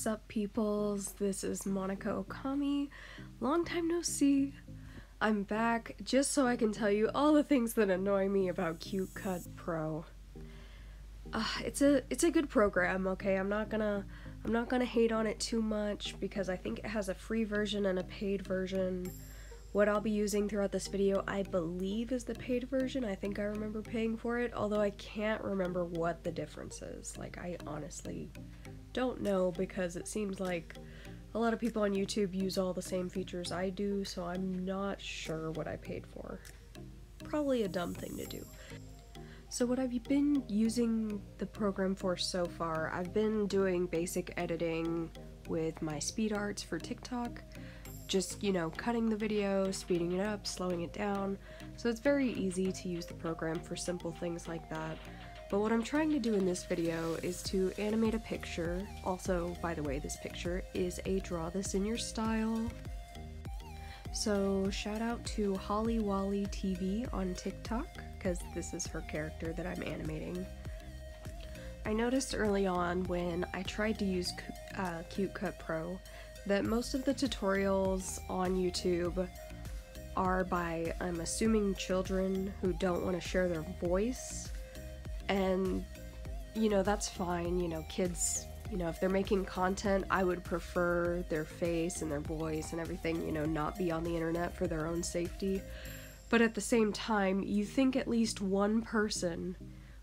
What's up, peoples? This is Monica Okami. Long time no see. I'm back just so I can tell you all the things that annoy me about Cute Cut Pro. Uh, it's a it's a good program, okay? I'm not gonna I'm not gonna hate on it too much because I think it has a free version and a paid version. What I'll be using throughout this video, I believe, is the paid version. I think I remember paying for it, although I can't remember what the difference is. Like, I honestly don't know because it seems like a lot of people on YouTube use all the same features I do, so I'm not sure what I paid for. Probably a dumb thing to do. So what I've been using the program for so far, I've been doing basic editing with my speed arts for TikTok, just, you know, cutting the video, speeding it up, slowing it down, so it's very easy to use the program for simple things like that. But what I'm trying to do in this video is to animate a picture. Also, by the way, this picture is a draw this in your style. So shout out to Holly Wally TV on TikTok, because this is her character that I'm animating. I noticed early on when I tried to use uh, Cute Cut Pro that most of the tutorials on YouTube are by, I'm assuming, children who don't want to share their voice and you know that's fine you know kids you know if they're making content i would prefer their face and their voice and everything you know not be on the internet for their own safety. But at the same time you think at least one person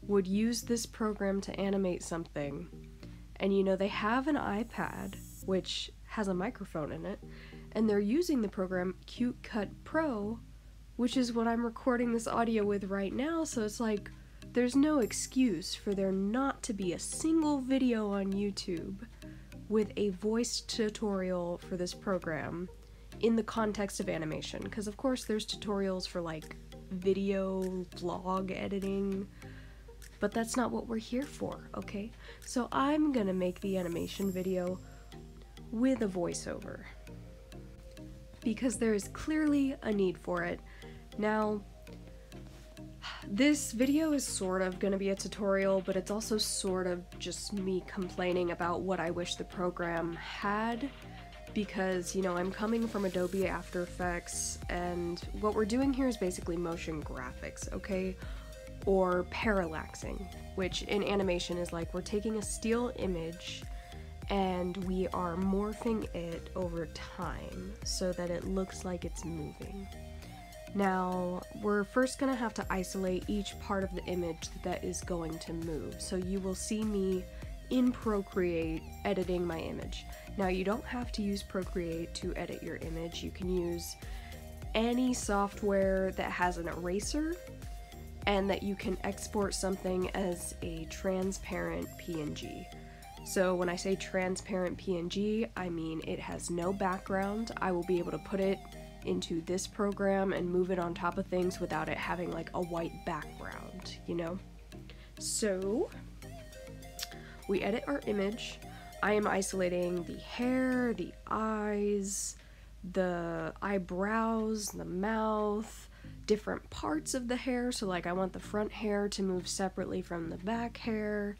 would use this program to animate something. And you know they have an ipad which has a microphone in it and they're using the program cute cut pro which is what i'm recording this audio with right now. So it's like there's no excuse for there not to be a single video on YouTube with a voice tutorial for this program in the context of animation. Because, of course, there's tutorials for like video, vlog editing, but that's not what we're here for, okay? So I'm gonna make the animation video with a voiceover because there is clearly a need for it. Now, this video is sort of going to be a tutorial, but it's also sort of just me complaining about what I wish the program had because, you know, I'm coming from Adobe After Effects and what we're doing here is basically motion graphics, okay? Or parallaxing, which in animation is like we're taking a still image and we are morphing it over time so that it looks like it's moving. Now, we're first going to have to isolate each part of the image that is going to move. So you will see me in Procreate editing my image. Now, you don't have to use Procreate to edit your image. You can use any software that has an eraser and that you can export something as a transparent PNG. So when I say transparent PNG, I mean it has no background. I will be able to put it into this program and move it on top of things without it having like a white background, you know? So, we edit our image. I am isolating the hair, the eyes, the eyebrows, the mouth, different parts of the hair. So, like, I want the front hair to move separately from the back hair.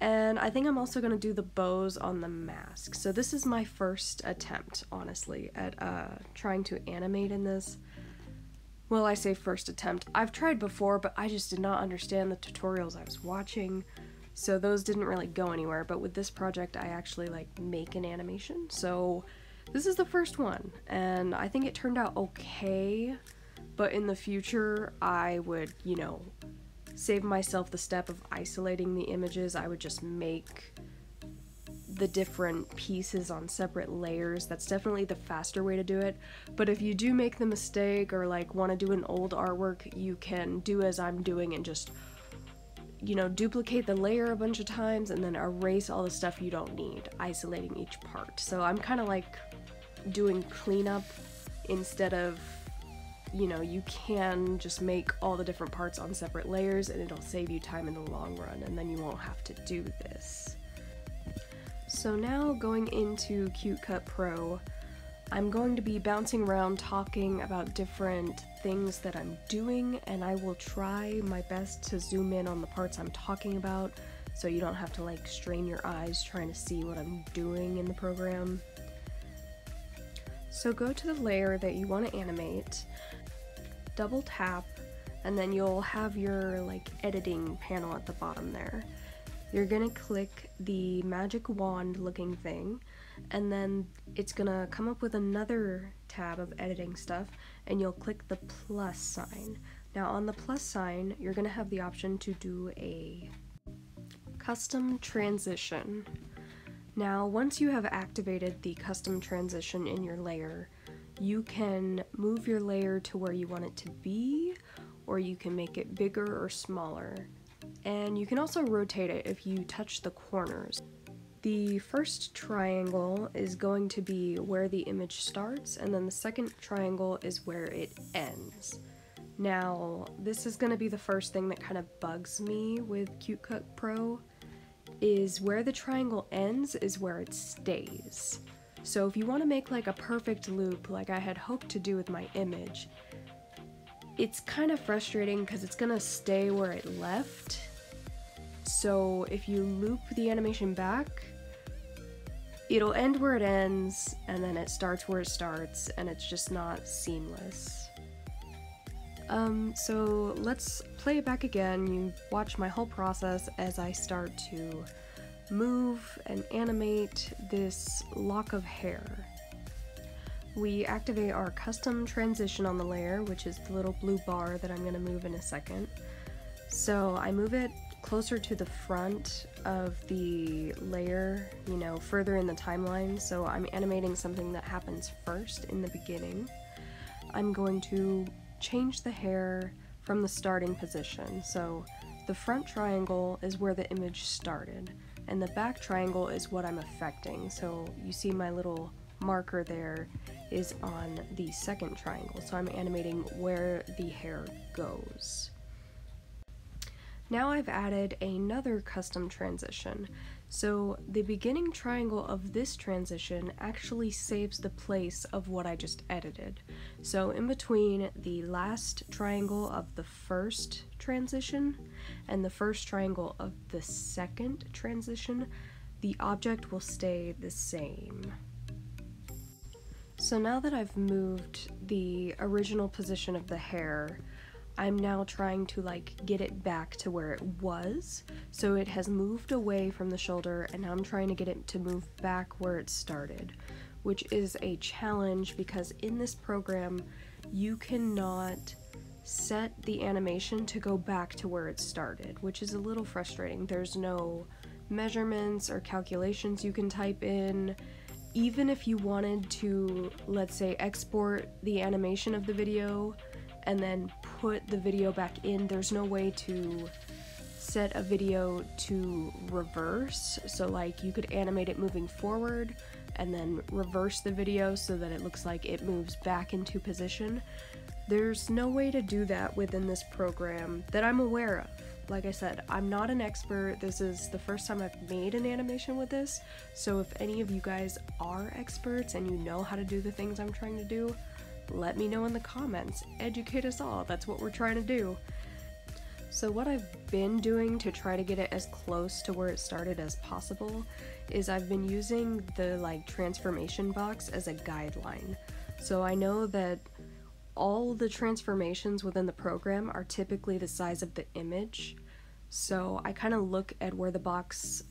And I think I'm also going to do the bows on the mask. So this is my first attempt, honestly, at uh, trying to animate in this. Well, I say first attempt. I've tried before, but I just did not understand the tutorials I was watching. So those didn't really go anywhere. But with this project, I actually like make an animation. So this is the first one. And I think it turned out okay. But in the future, I would, you know, save myself the step of isolating the images, I would just make the different pieces on separate layers. That's definitely the faster way to do it. But if you do make the mistake or like want to do an old artwork, you can do as I'm doing and just you know, duplicate the layer a bunch of times and then erase all the stuff you don't need, isolating each part. So I'm kind of like doing cleanup instead of you know, you can just make all the different parts on separate layers and it'll save you time in the long run and then you won't have to do this. So now going into Cute Cut Pro, I'm going to be bouncing around talking about different things that I'm doing and I will try my best to zoom in on the parts I'm talking about so you don't have to like strain your eyes trying to see what I'm doing in the program. So go to the layer that you want to animate, double tap, and then you'll have your like editing panel at the bottom there. You're gonna click the magic wand looking thing, and then it's gonna come up with another tab of editing stuff, and you'll click the plus sign. Now on the plus sign, you're gonna have the option to do a custom transition. Now, once you have activated the custom transition in your layer, you can move your layer to where you want it to be, or you can make it bigger or smaller. And you can also rotate it if you touch the corners. The first triangle is going to be where the image starts, and then the second triangle is where it ends. Now, this is going to be the first thing that kind of bugs me with CuteCut Pro, is where the triangle ends is where it stays. So if you want to make like a perfect loop like I had hoped to do with my image, it's kind of frustrating because it's going to stay where it left. So if you loop the animation back, it'll end where it ends and then it starts where it starts and it's just not seamless. Um, so let's play it back again. You watch my whole process as I start to move and animate this lock of hair. We activate our custom transition on the layer, which is the little blue bar that I'm going to move in a second. So I move it closer to the front of the layer, you know, further in the timeline, so I'm animating something that happens first in the beginning. I'm going to change the hair from the starting position. So the front triangle is where the image started, and the back triangle is what I'm affecting. So you see my little marker there is on the second triangle, so I'm animating where the hair goes. Now I've added another custom transition. So the beginning triangle of this transition actually saves the place of what I just edited. So in between the last triangle of the first transition and the first triangle of the second transition, the object will stay the same. So now that I've moved the original position of the hair, I'm now trying to like get it back to where it was. So it has moved away from the shoulder and now I'm trying to get it to move back where it started, which is a challenge because in this program you cannot set the animation to go back to where it started, which is a little frustrating. There's no measurements or calculations you can type in. Even if you wanted to, let's say, export the animation of the video and then put the video back in, there's no way to set a video to reverse. So like you could animate it moving forward and then reverse the video so that it looks like it moves back into position. There's no way to do that within this program that I'm aware of. Like I said, I'm not an expert. This is the first time I've made an animation with this. So if any of you guys are experts and you know how to do the things I'm trying to do, let me know in the comments. Educate us all, that's what we're trying to do. So what I've been doing to try to get it as close to where it started as possible is I've been using the like transformation box as a guideline. So I know that all the transformations within the program are typically the size of the image. So I kind of look at where the box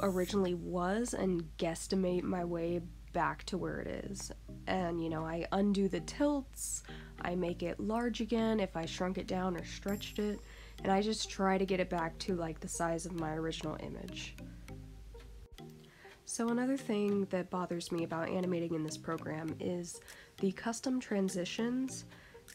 originally was and guesstimate my way back to where it is. And, you know, I undo the tilts, I make it large again if I shrunk it down or stretched it, and I just try to get it back to like the size of my original image. So another thing that bothers me about animating in this program is the custom transitions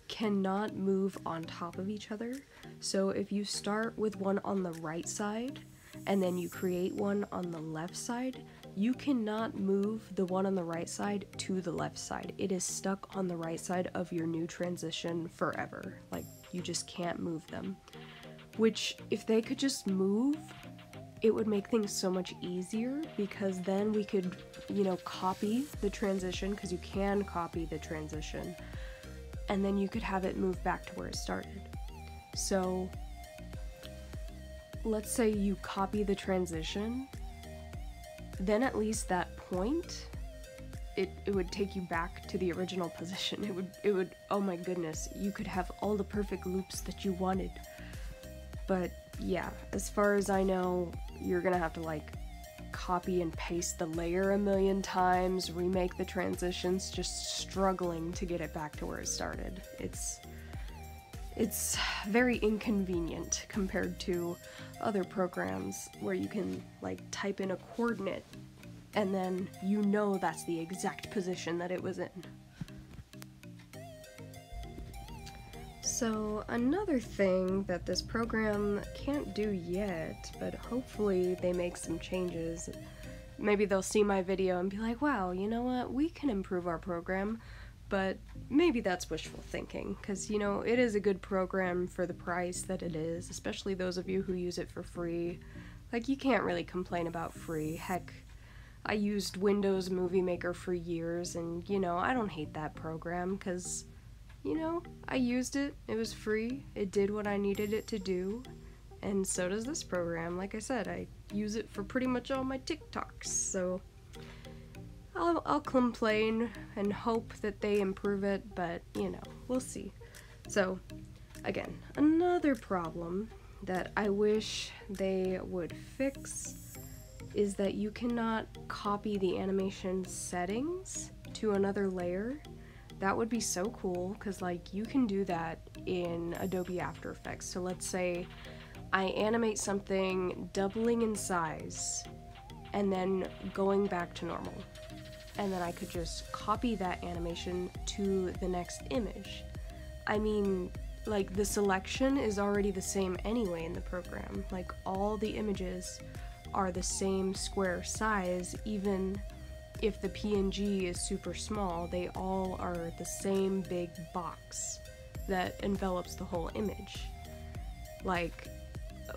cannot move on top of each other. So if you start with one on the right side and then you create one on the left side, you cannot move the one on the right side to the left side. It is stuck on the right side of your new transition forever. Like, you just can't move them. Which, if they could just move, it would make things so much easier because then we could, you know, copy the transition because you can copy the transition and then you could have it move back to where it started. So let's say you copy the transition, then at least that point it, it would take you back to the original position. It would it would oh my goodness, you could have all the perfect loops that you wanted. But yeah, as far as I know, you're gonna have to like copy and paste the layer a million times, remake the transitions, just struggling to get it back to where it started. It's it's very inconvenient compared to other programs where you can like type in a coordinate and then you know that's the exact position that it was in. So another thing that this program can't do yet, but hopefully they make some changes. Maybe they'll see my video and be like, wow, you know what, we can improve our program, but maybe that's wishful thinking, because, you know, it is a good program for the price that it is, especially those of you who use it for free. Like, you can't really complain about free. Heck, I used Windows Movie Maker for years, and you know, I don't hate that program because, you know, I used it, it was free, it did what I needed it to do, and so does this program. Like I said, I use it for pretty much all my TikToks, so I'll, I'll complain and hope that they improve it, but you know, we'll see. So, again, another problem that I wish they would fix is that you cannot copy the animation settings to another layer. That would be so cool because like you can do that in Adobe After Effects. So let's say I animate something doubling in size and then going back to normal. And then I could just copy that animation to the next image. I mean, like the selection is already the same anyway in the program. Like all the images are the same square size, even if the PNG is super small, they all are the same big box that envelops the whole image. Like,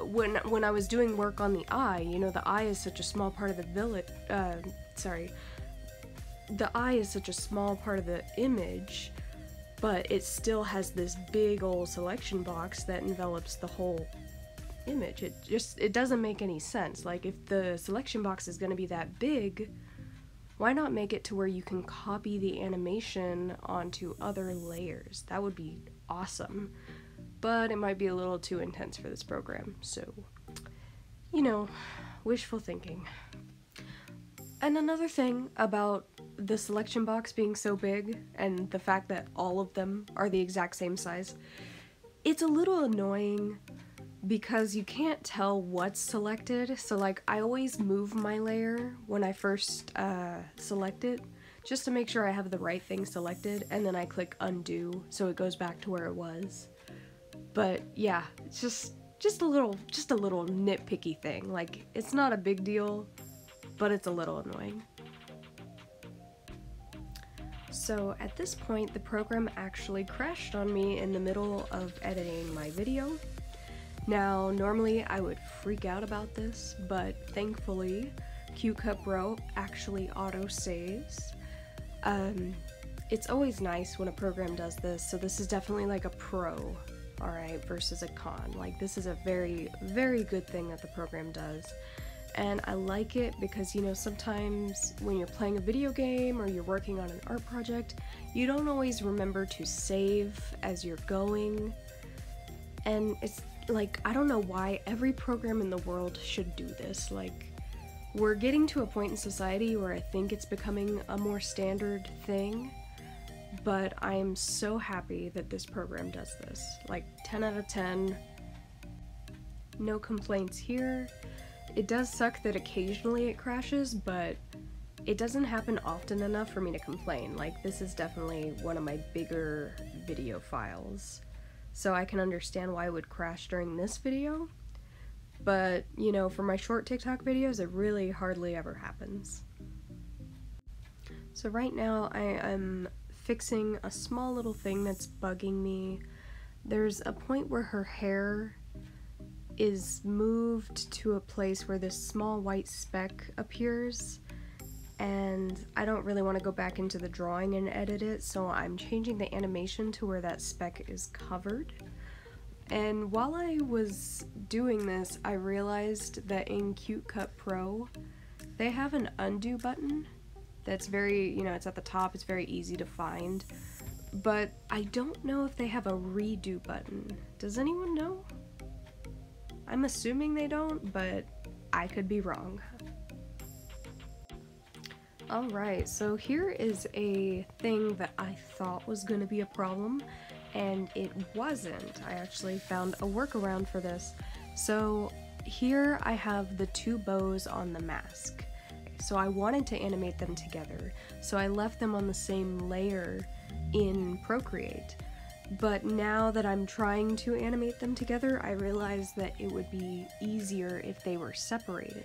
when when I was doing work on the eye, you know, the eye is such a small part of the village. Uh, sorry, the eye is such a small part of the image, but it still has this big old selection box that envelops the whole image. It just it doesn't make any sense. Like if the selection box is going to be that big, why not make it to where you can copy the animation onto other layers? That would be awesome. But it might be a little too intense for this program. So, you know, wishful thinking. And another thing about the selection box being so big and the fact that all of them are the exact same size, it's a little annoying because you can't tell what's selected. So like I always move my layer when I first uh, select it just to make sure I have the right thing selected and then I click undo so it goes back to where it was. But yeah, it's just just a little just a little nitpicky thing. Like it's not a big deal, but it's a little annoying. So at this point, the program actually crashed on me in the middle of editing my video. Now, normally I would freak out about this, but thankfully, Cute Cut Pro actually auto saves. Um, it's always nice when a program does this, so this is definitely like a pro, alright, versus a con. Like, this is a very, very good thing that the program does. And I like it because, you know, sometimes when you're playing a video game or you're working on an art project, you don't always remember to save as you're going. And it's like, I don't know why every program in the world should do this. Like, we're getting to a point in society where I think it's becoming a more standard thing, but I am so happy that this program does this. Like, 10 out of 10. No complaints here. It does suck that occasionally it crashes, but it doesn't happen often enough for me to complain. Like, this is definitely one of my bigger video files so I can understand why it would crash during this video. But, you know, for my short TikTok videos, it really hardly ever happens. So right now I am fixing a small little thing that's bugging me. There's a point where her hair is moved to a place where this small white speck appears and I don't really want to go back into the drawing and edit it, so I'm changing the animation to where that speck is covered. And while I was doing this, I realized that in Cute Cut Pro, they have an undo button that's very, you know, it's at the top, it's very easy to find. But I don't know if they have a redo button. Does anyone know? I'm assuming they don't, but I could be wrong. Alright, so here is a thing that I thought was going to be a problem, and it wasn't. I actually found a workaround for this. So here I have the two bows on the mask. So I wanted to animate them together, so I left them on the same layer in Procreate. But now that I'm trying to animate them together, I realized that it would be easier if they were separated.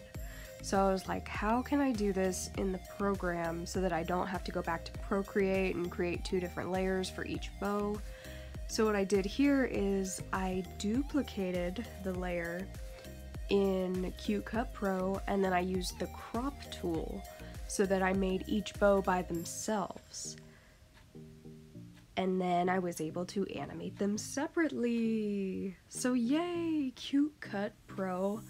So I was like, how can I do this in the program so that I don't have to go back to Procreate and create two different layers for each bow? So what I did here is I duplicated the layer in Cute Cut Pro and then I used the crop tool so that I made each bow by themselves and then I was able to animate them separately. So yay, Cute Cut Pro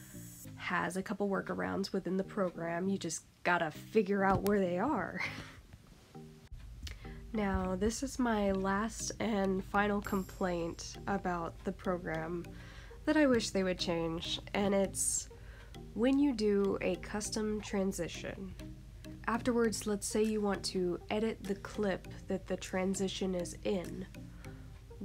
has a couple workarounds within the program. You just gotta figure out where they are. now, this is my last and final complaint about the program that I wish they would change, and it's when you do a custom transition. Afterwards, let's say you want to edit the clip that the transition is in.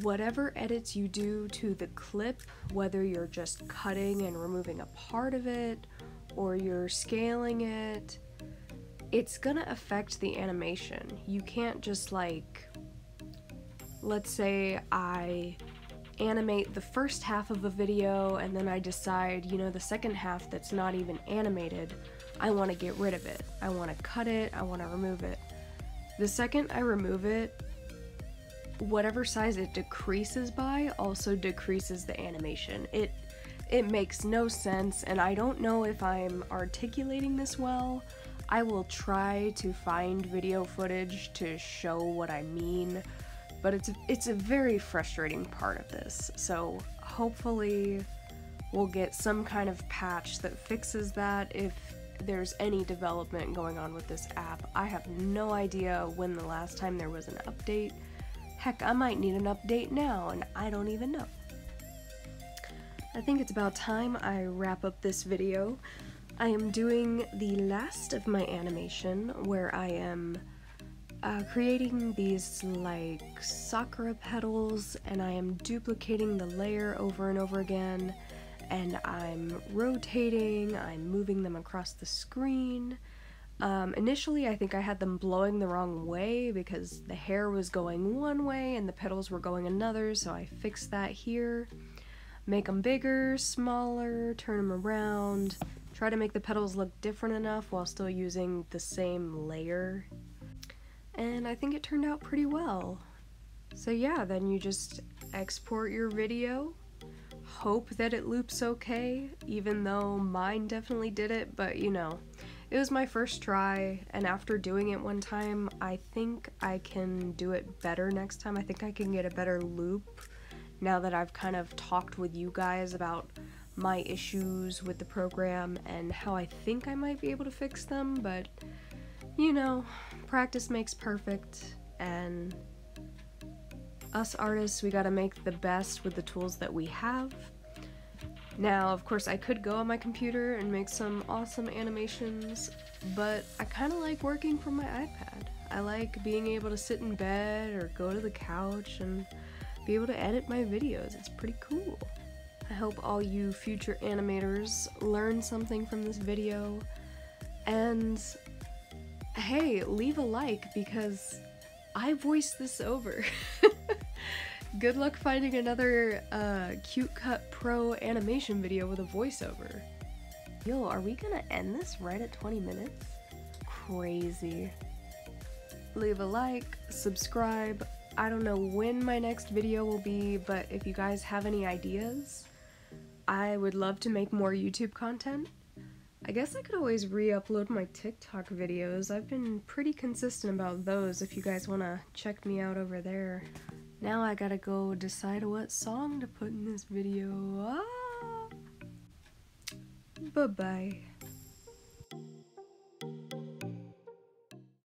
Whatever edits you do to the clip, whether you're just cutting and removing a part of it, or you're scaling it, it's gonna affect the animation. You can't just like, let's say I animate the first half of a video and then I decide, you know, the second half that's not even animated, I want to get rid of it. I want to cut it, I want to remove it. The second I remove it, whatever size it decreases by also decreases the animation. It it makes no sense and I don't know if I'm articulating this well. I will try to find video footage to show what I mean, but it's it's a very frustrating part of this. So hopefully we'll get some kind of patch that fixes that if there's any development going on with this app. I have no idea when the last time there was an update. Heck, I might need an update now, and I don't even know. I think it's about time I wrap up this video. I am doing the last of my animation where I am uh, creating these like sakura petals and I am duplicating the layer over and over again and I'm rotating, I'm moving them across the screen. Um, initially, I think I had them blowing the wrong way because the hair was going one way and the petals were going another, so I fixed that here. Make them bigger, smaller, turn them around, try to make the petals look different enough while still using the same layer. And I think it turned out pretty well. So yeah, then you just export your video, hope that it loops okay, even though mine definitely did it, but you know, it was my first try, and after doing it one time, I think I can do it better next time. I think I can get a better loop now that I've kind of talked with you guys about my issues with the program and how I think I might be able to fix them, but you know, practice makes perfect, and us artists, we gotta make the best with the tools that we have. Now, of course, I could go on my computer and make some awesome animations, but I kind of like working from my iPad. I like being able to sit in bed or go to the couch and be able to edit my videos. It's pretty cool. I hope all you future animators learn something from this video. And hey, leave a like because I voiced this over. Good luck finding another uh, Cute Cut Pro animation video with a voiceover. Yo, are we gonna end this right at 20 minutes? Crazy. Leave a like, subscribe. I don't know when my next video will be, but if you guys have any ideas, I would love to make more YouTube content. I guess I could always re-upload my TikTok videos. I've been pretty consistent about those if you guys want to check me out over there. Now I gotta go decide what song to put in this video. Ah! Bye bye.